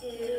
do